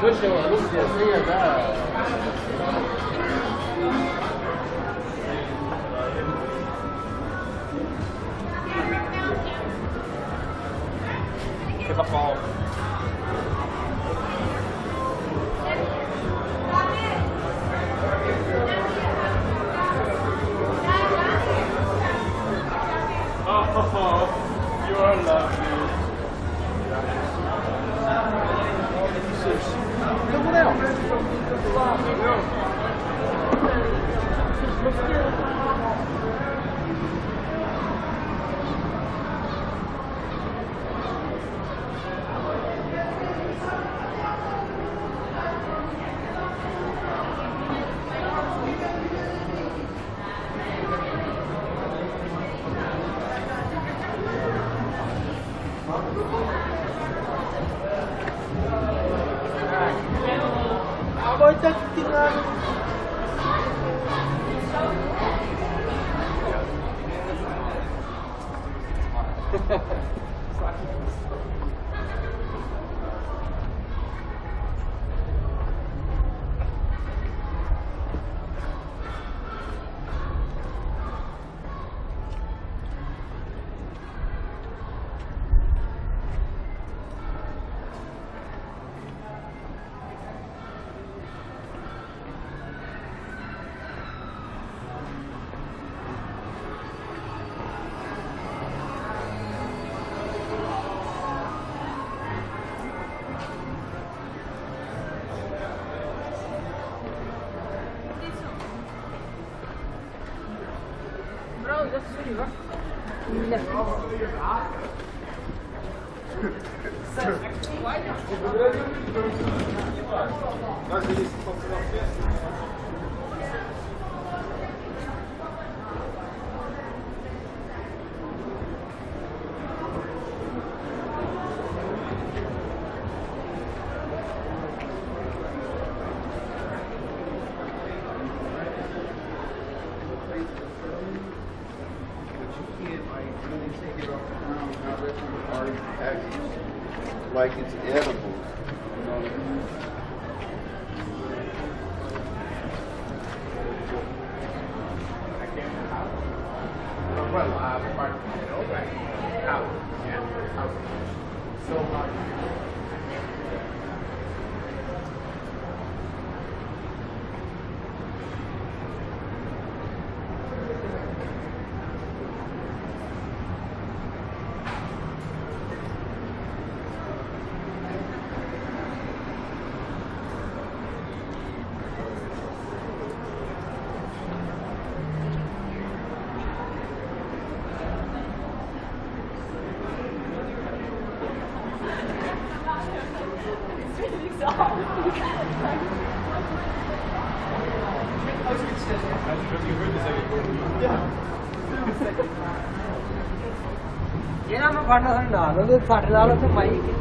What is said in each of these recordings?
恭喜我，卢姐生日赞！д а ж и если आनंद साठला तर माहीत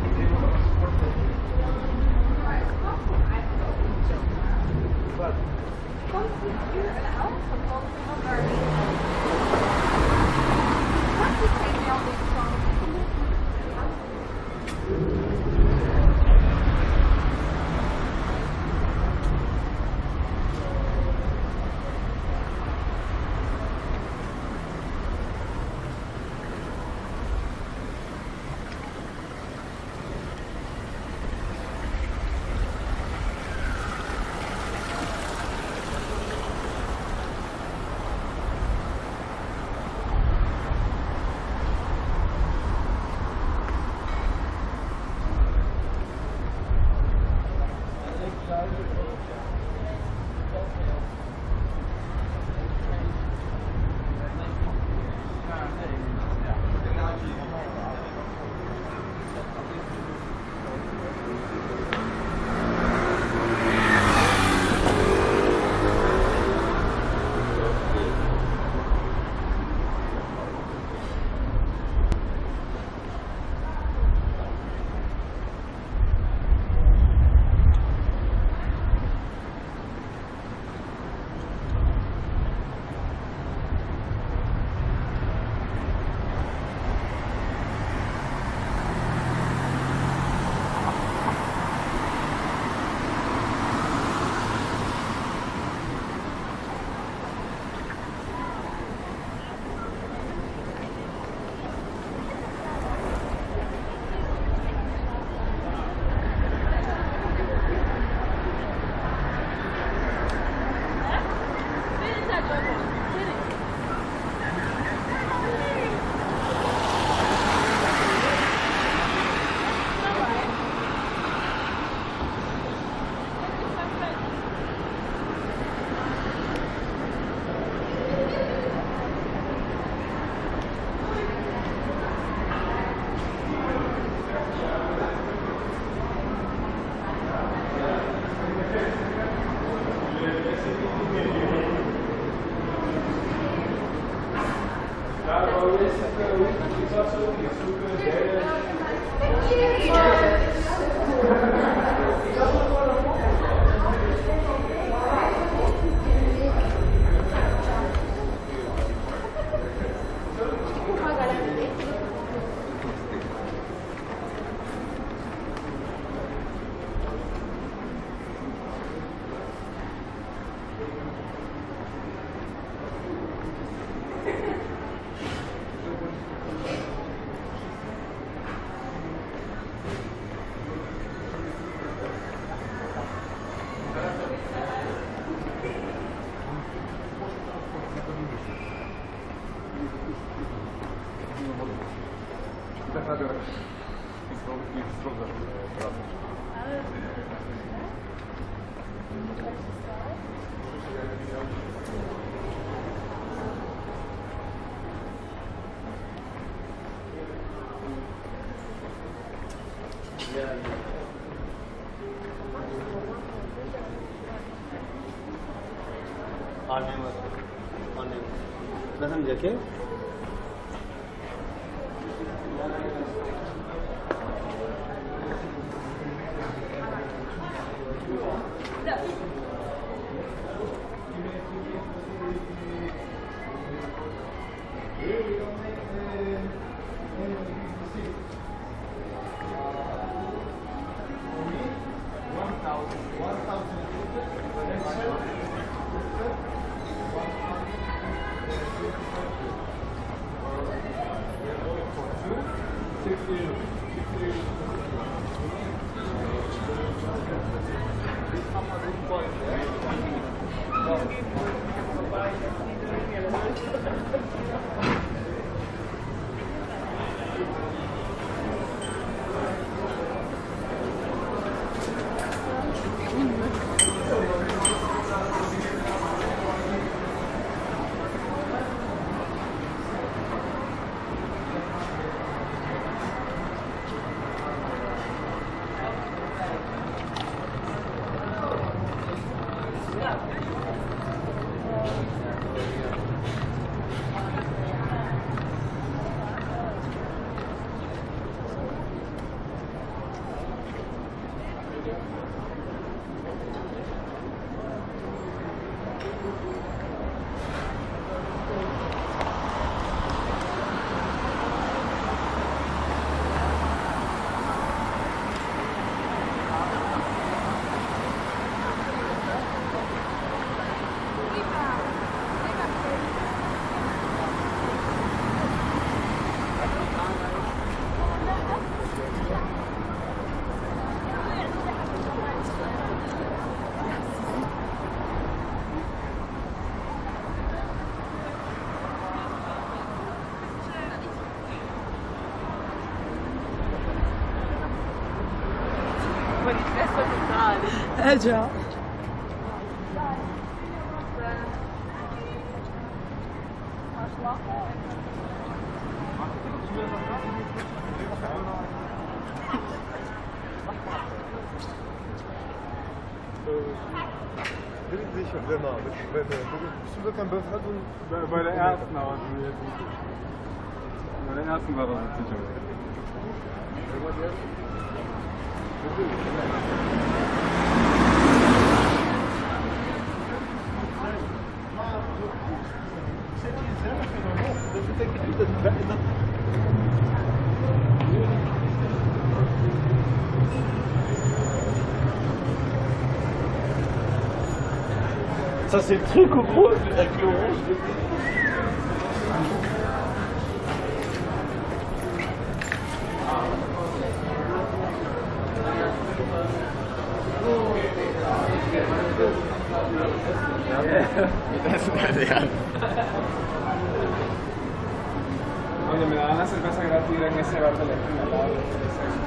aquí Geld, halt, ja. Bilden sich schon immer. Bist du wirklich beim bei, bei der ersten, aber bei der ersten war das sicher. ça c'est le gros, Oye, me daban la cerveza gratis en ese bar de la esquina,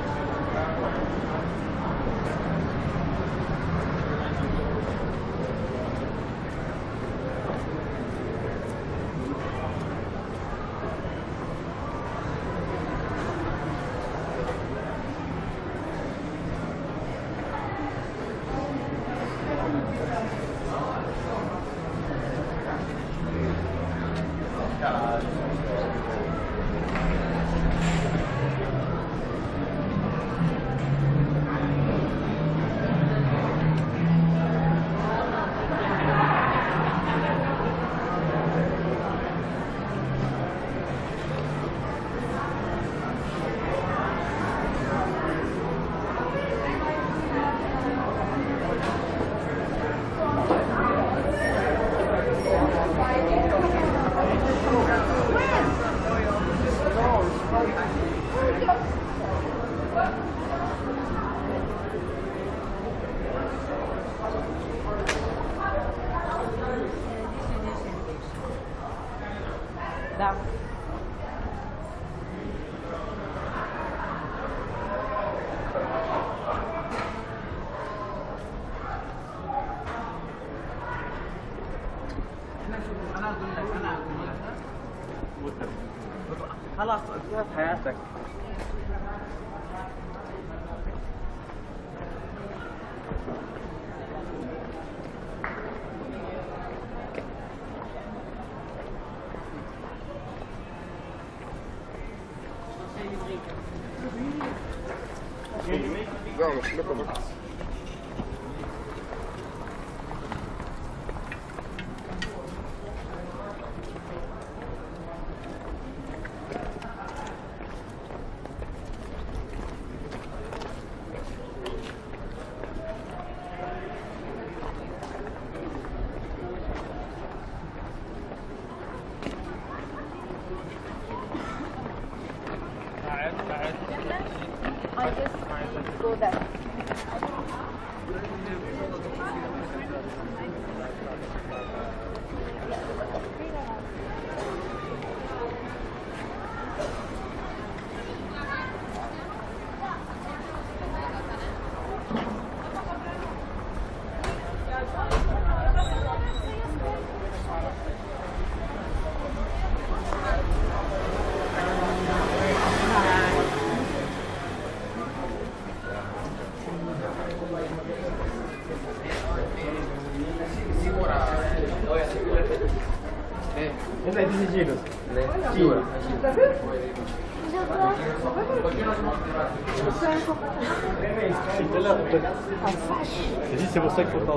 no, no, no, no,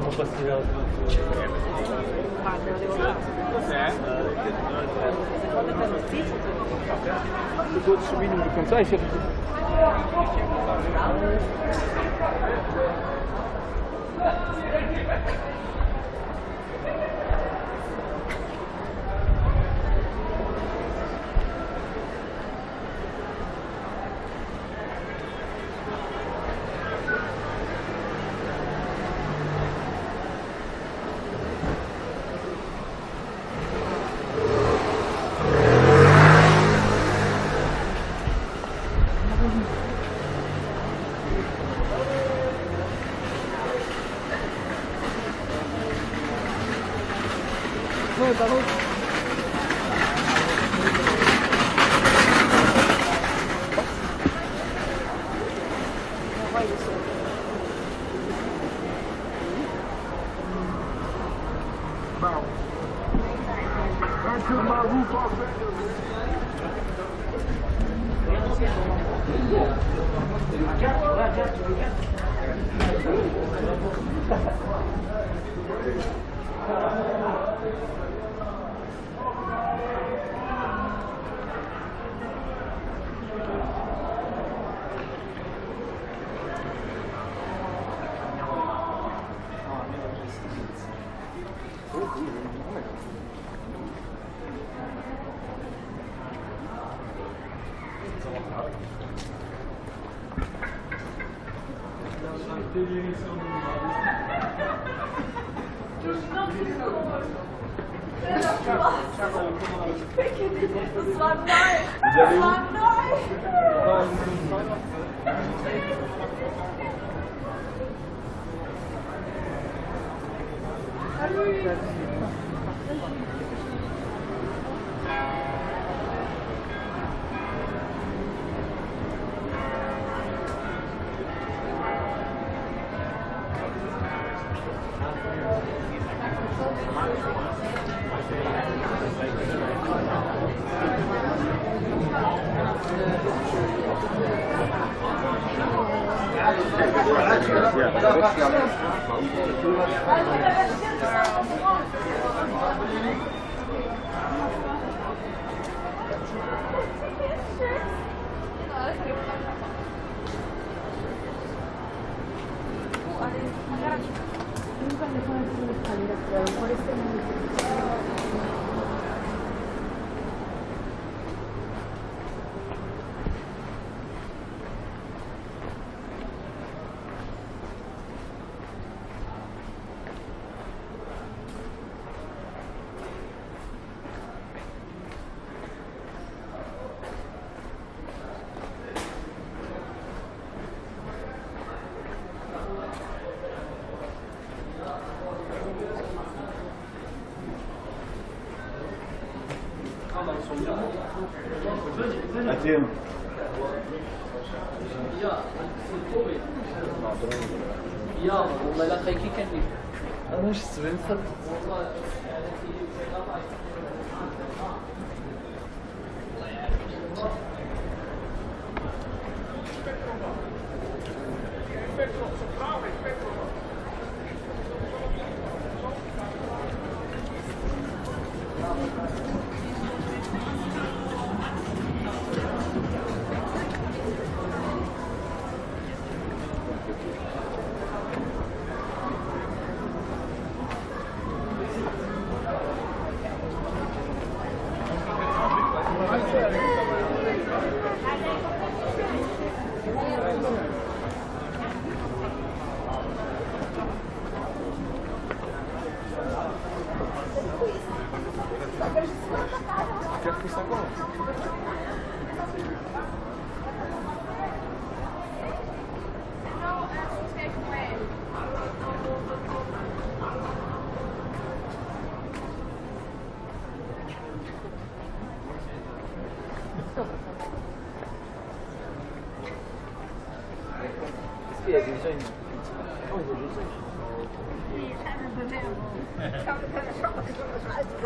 popatrzyła. Tylko 3 minuty do końca i się これしてもいって。几岁呢？你三岁多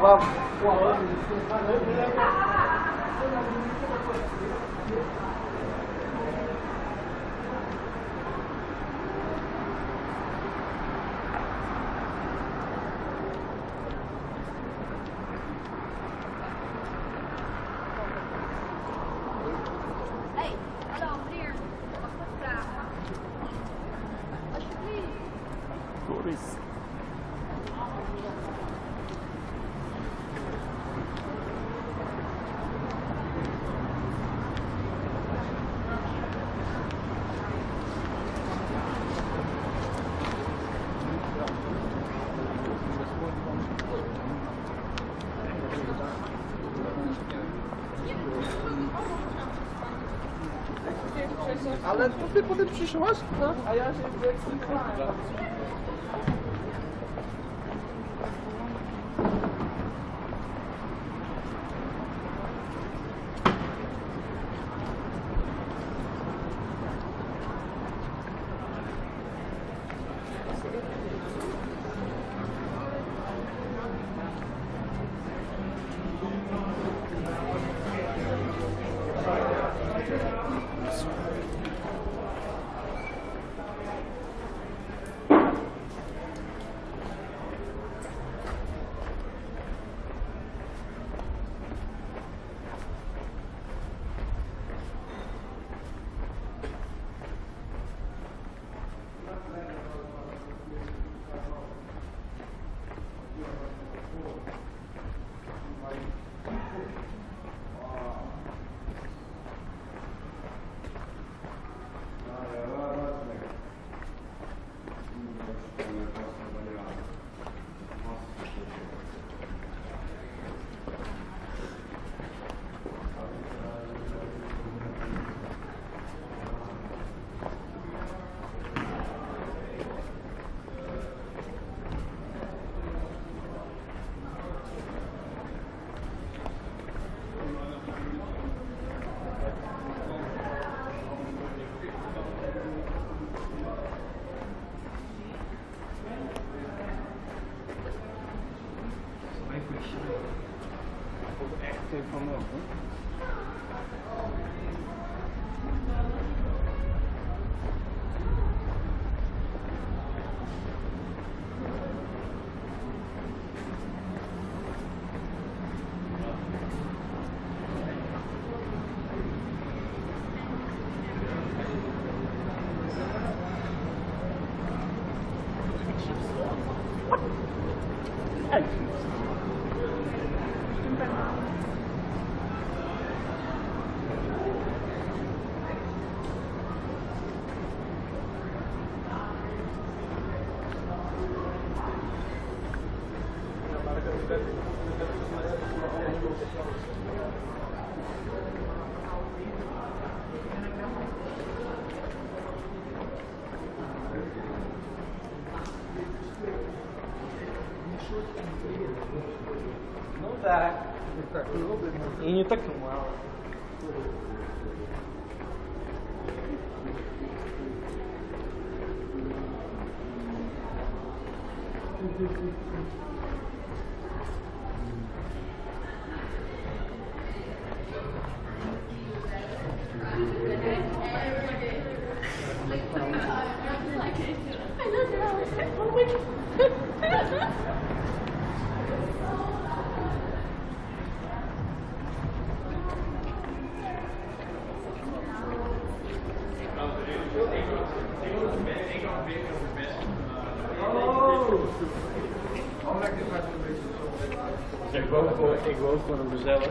Vamos. Ayağı şey Osman'ın müze var.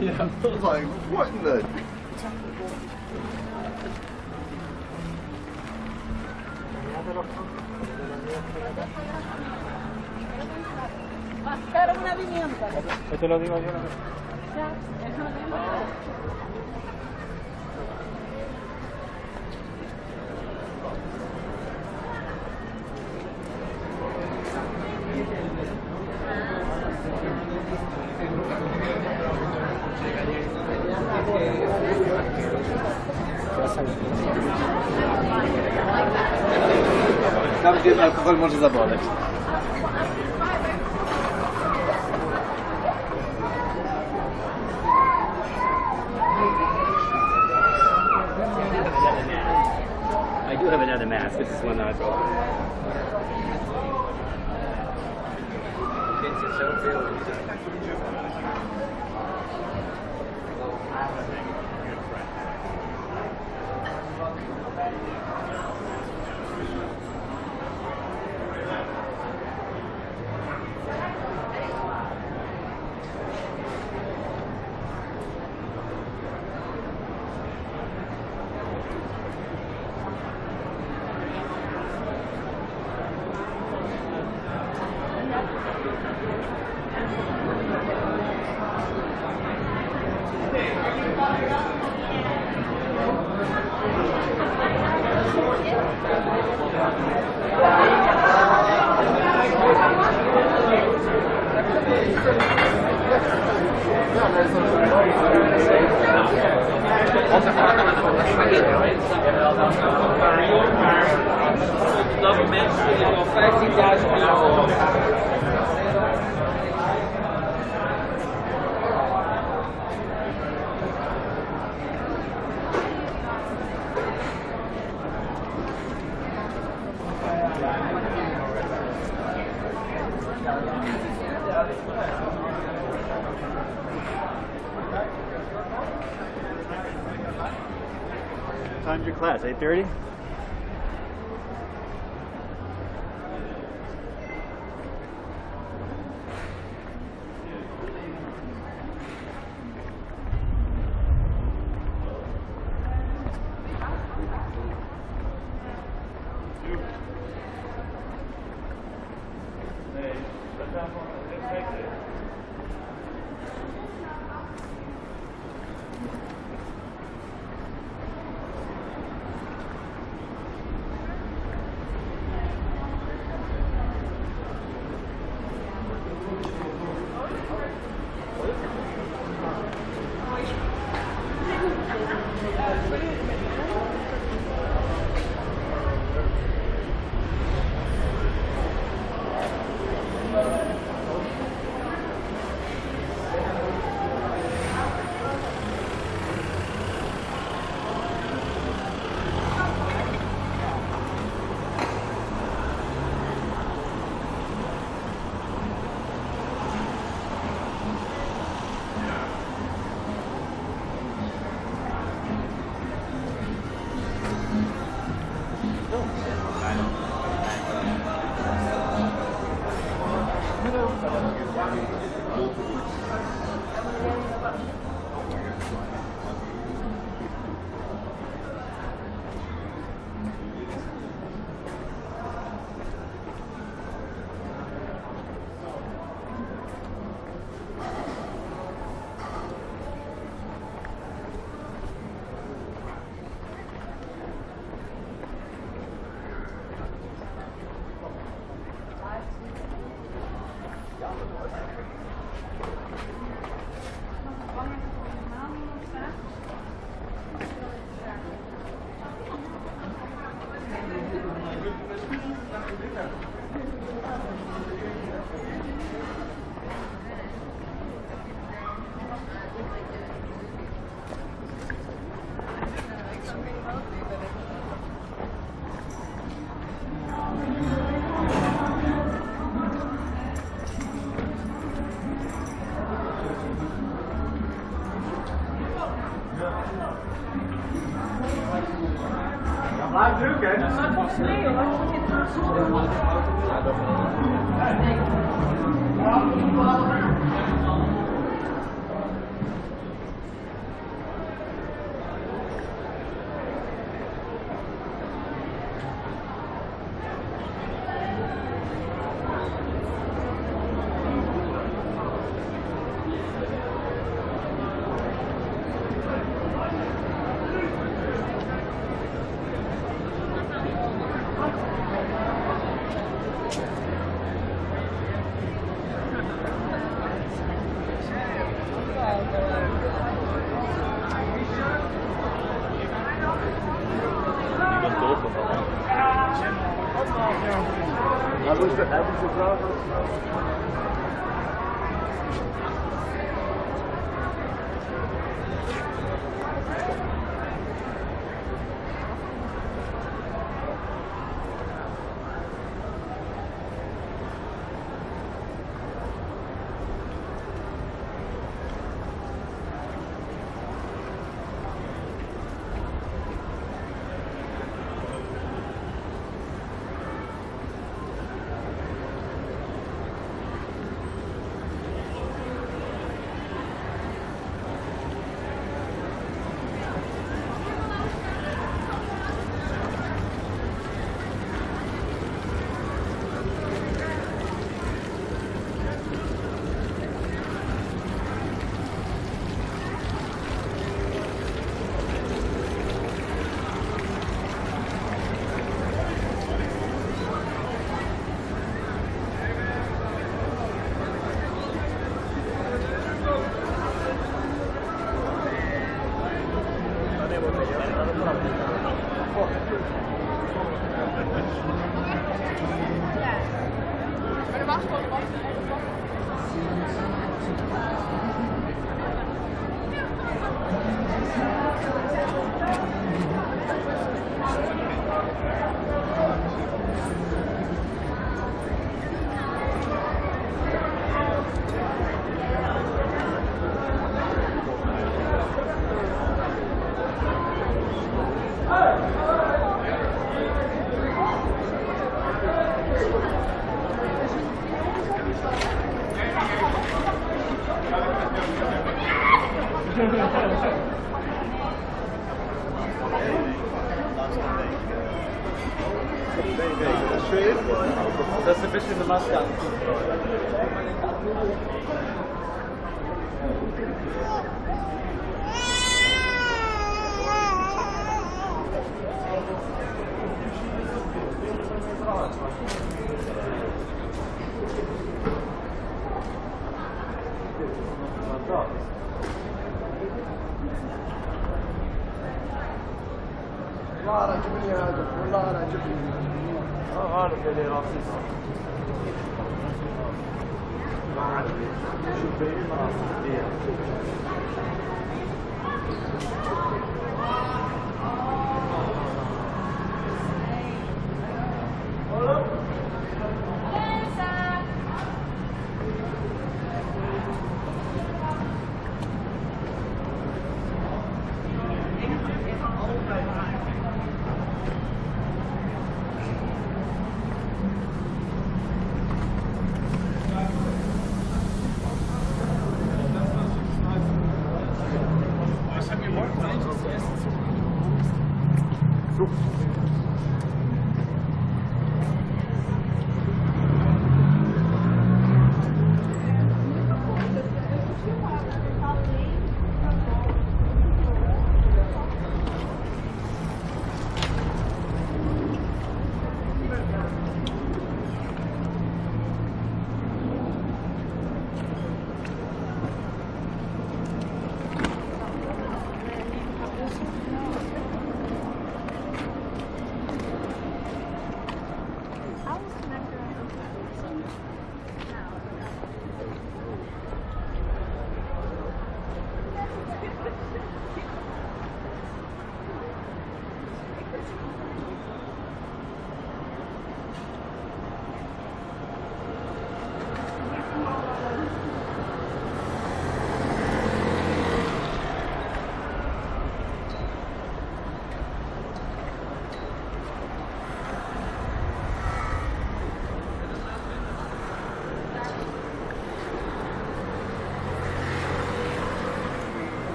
Yeah. I was like, what in the te lo digo yo. it's its own building. So.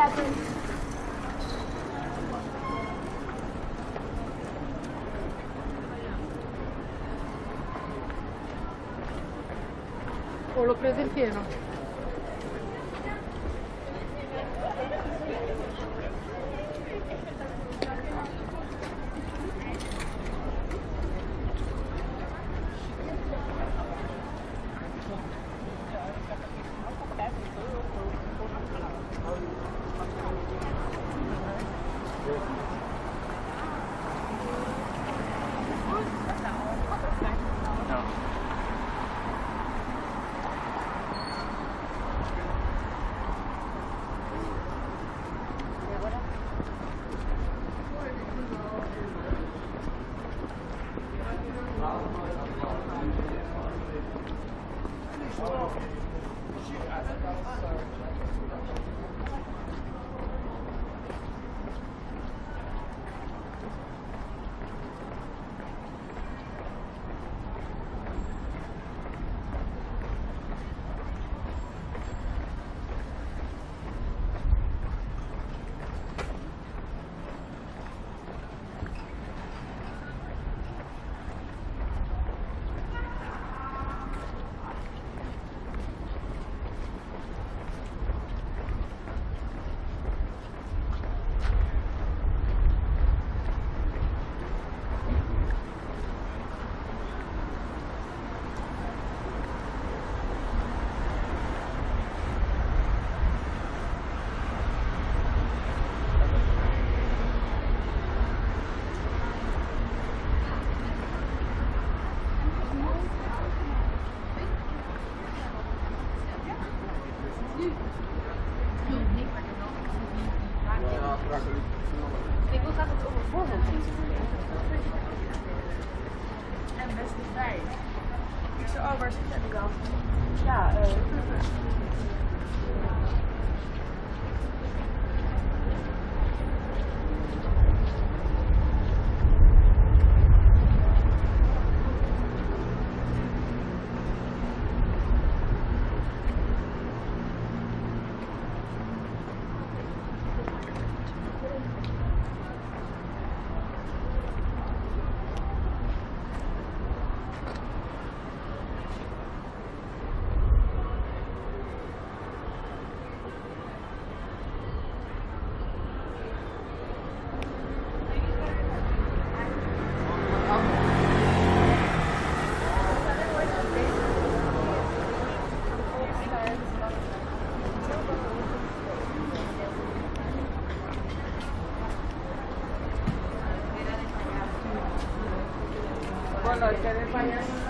What happened. No, no,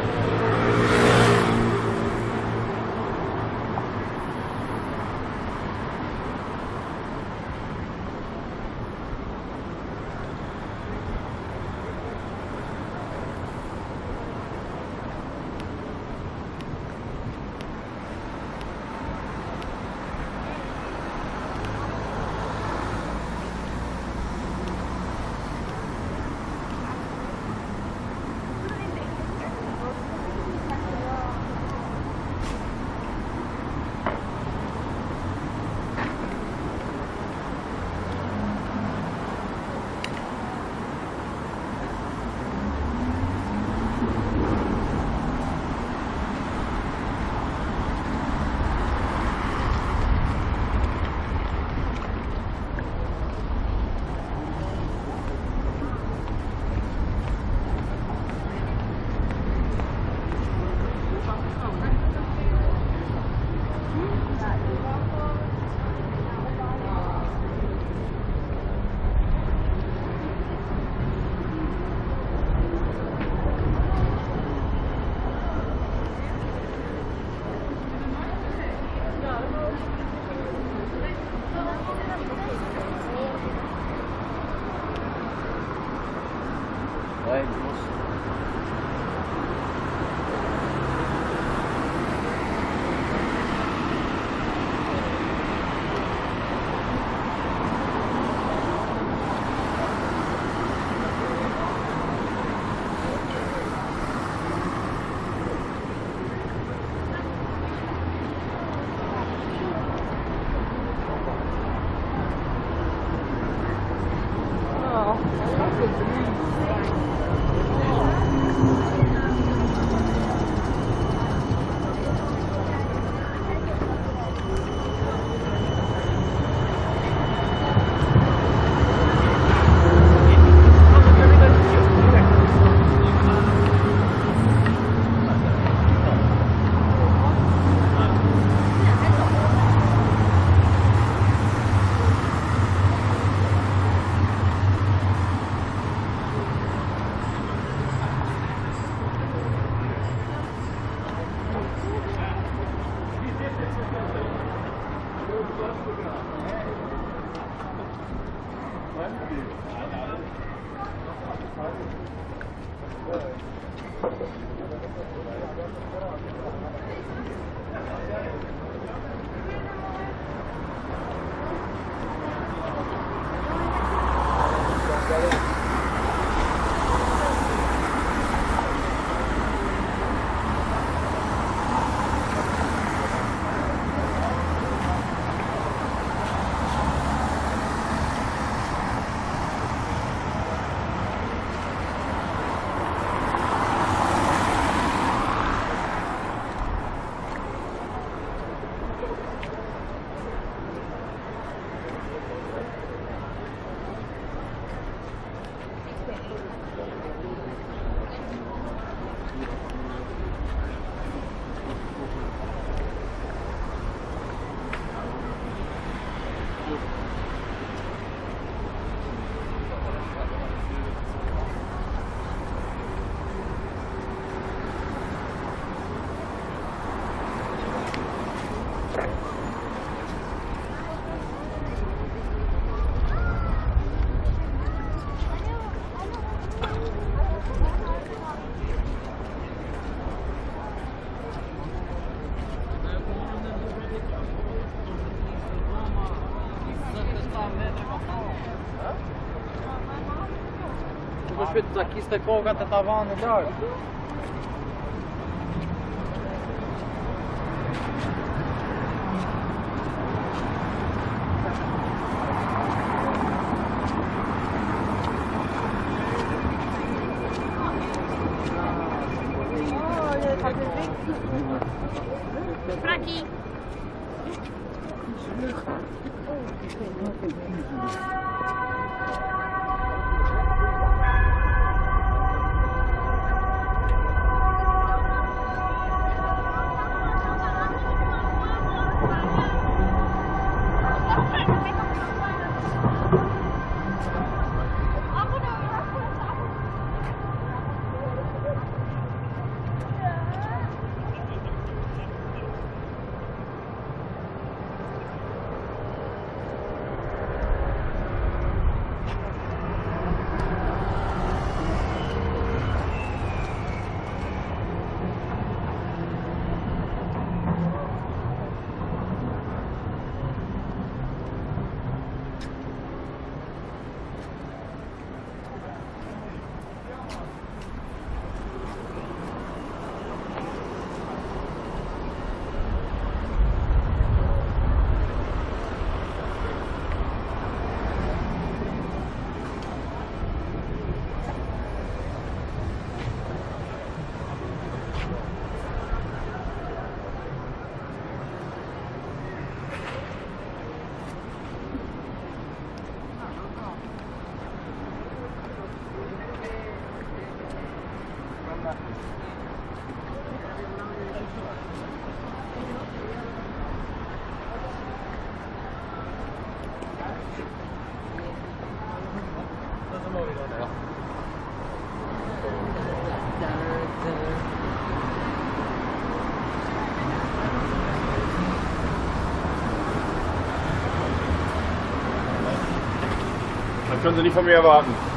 fut të duket këto kokat e tavanit të lartë können Sie nicht von mir erwarten.